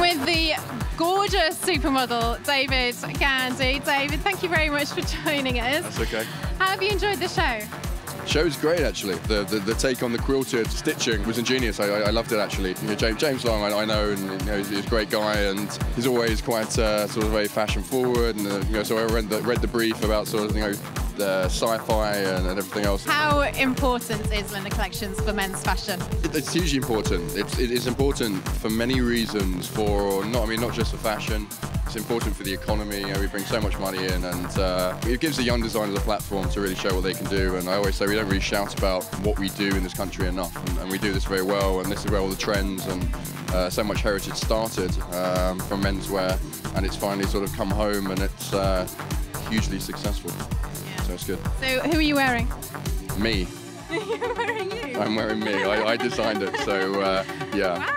With the gorgeous supermodel, David Gandy. David, thank you very much for joining us. That's okay. How have you enjoyed the show? Show's great actually. The, the, the take on the quilted stitching was ingenious. I, I, I loved it actually. You know, James, James Long, I, I know, and you know, he's, he's, a great guy, and he's always quite uh, sort of very fashion forward. And uh, you know, so I read the, read the brief about sort of you know the sci-fi and, and, everything else. How important is London Collections for men's fashion? It, it's hugely important. It's, it is important for many reasons. For not, I mean, not just for fashion. It's important for the economy. You know, we bring so much money in, and uh, it gives the young designers a platform to really show what they can do. And I always say we don't really shout about what we do in this country enough, and, and we do this very well. And this is where all the trends and uh, so much heritage started um, from menswear, and it's finally sort of come home, and it's uh, hugely successful. So it's good. So who are you wearing? Me. You're wearing you. I'm wearing me. I, I designed it, so uh, yeah. Wow.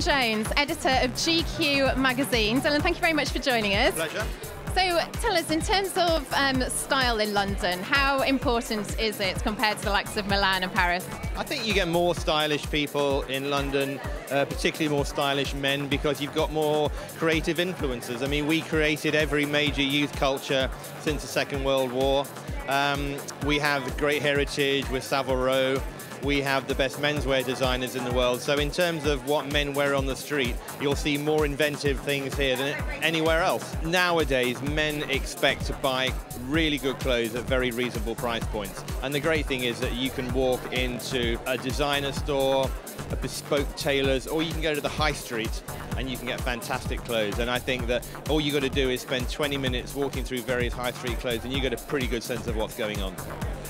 Dylan Jones, editor of GQ magazine. Dylan, thank you very much for joining us. Pleasure. So tell us, in terms of um, style in London, how important is it compared to the likes of Milan and Paris? I think you get more stylish people in London, uh, particularly more stylish men, because you've got more creative influences. I mean, we created every major youth culture since the Second World War. Um, we have great heritage with Savile Row we have the best menswear designers in the world. So in terms of what men wear on the street, you'll see more inventive things here than anywhere else. Nowadays, men expect to buy really good clothes at very reasonable price points. And the great thing is that you can walk into a designer store, a bespoke tailor's, or you can go to the high street and you can get fantastic clothes. And I think that all you got to do is spend 20 minutes walking through various high street clothes and you get a pretty good sense of what's going on.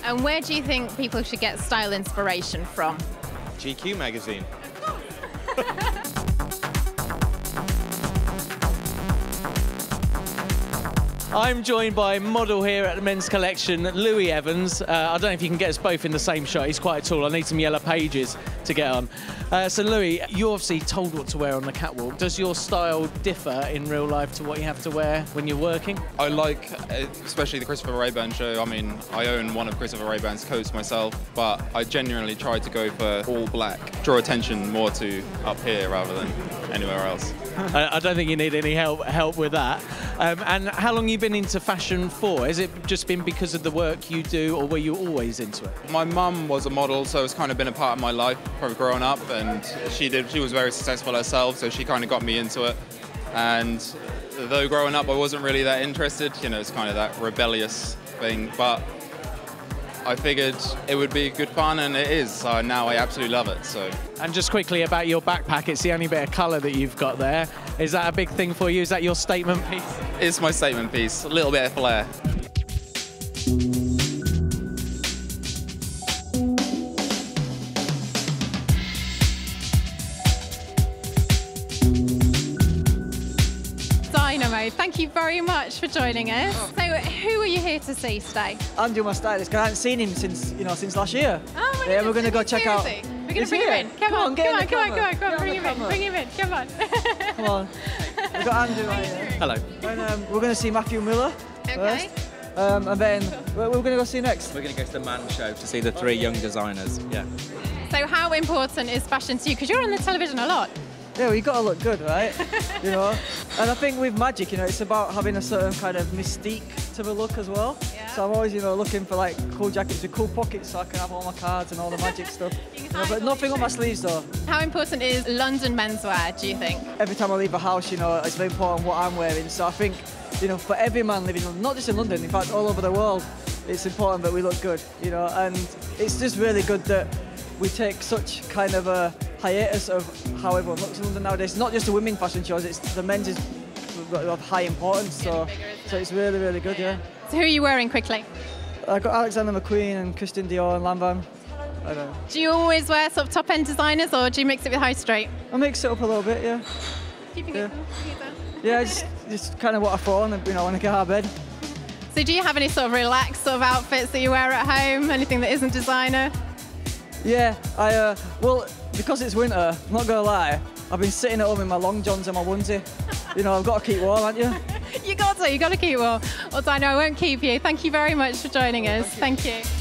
And where do you think people should get style inspiration from? GQ magazine. I'm joined by model here at the men's collection, Louis Evans. Uh, I don't know if you can get us both in the same shot. He's quite tall. I need some yellow pages to get on. Uh, so, Louis, you're obviously told what to wear on the catwalk. Does your style differ in real life to what you have to wear when you're working? I like, especially the Christopher Raeburn show. I mean, I own one of Christopher Raeburn's coats myself, but I genuinely try to go for all black. Draw attention more to up here rather than anywhere else. I, I don't think you need any help help with that. Um, and how long you been into fashion for? Has it just been because of the work you do, or were you always into it? My mum was a model, so it's kind of been a part of my life from growing up, and she did. She was very successful herself, so she kind of got me into it. And though growing up I wasn't really that interested, you know, it's kind of that rebellious thing, but I figured it would be good fun, and it is. So now I absolutely love it. So. And just quickly about your backpack, it's the only bit of colour that you've got there. Is that a big thing for you? Is that your statement piece? It's my statement piece. A little bit of flair. Thank you very much for joining us. So, who are you here to see today? Andrew, my stylist, because I haven't seen him since you know since last year. Oh my Yeah, we're going to go check out. We're going to bring here. him in. Come, come on, on, come on, come on, come on, come on, bring him in, bring him in, come on. come on. We've got Andrew right here. Hello. And um, we're going to see Matthew Miller okay. first. Um, and then we're, we're going to go see next. We're going to go to the Man Show to see the three young designers. Yeah. So how important is fashion to you? Because you're on the television a lot. Yeah, well, you got to look good, right? you know, and I think with magic, you know, it's about having a certain kind of mystique to the look as well. Yeah. So I'm always, you know, looking for like cool jackets with cool pockets so I can have all my cards and all the magic stuff. You know, but nothing on my sleeves though. How important is London menswear, do you think? Every time I leave a house, you know, it's very important what I'm wearing. So I think, you know, for every man living, not just in London, in fact, all over the world, it's important that we look good, you know, and it's just really good that we take such kind of a hiatus of how everyone looks in London nowadays. It's not just the women fashion shows, it's the men's is of high importance. So, so it's really, really good, yeah. So who are you wearing quickly? I got Alexander McQueen and Christian Dior and Lanvin. I know. Do you always wear sort of top-end designers, or do you mix it with high street? I mix it up a little bit, yeah. Keeping Yeah. it together. Yeah, just, just kind of what I throw on, you know, when I get out of bed. So do you have any sort of relaxed sort of outfits that you wear at home? Anything that isn't designer? Yeah, I, uh, well, because it's winter, I'm not gonna lie, I've been sitting at home in my long johns and my onesie. You know, I've got to keep warm, haven't you? You got to, you got to keep warm. Well, Dino, I won't keep you. Thank you very much for joining us. Thank you.